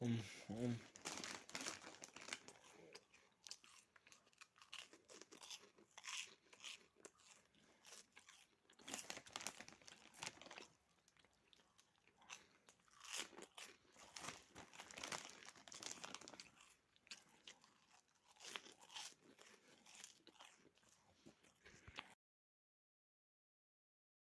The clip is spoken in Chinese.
嗯嗯。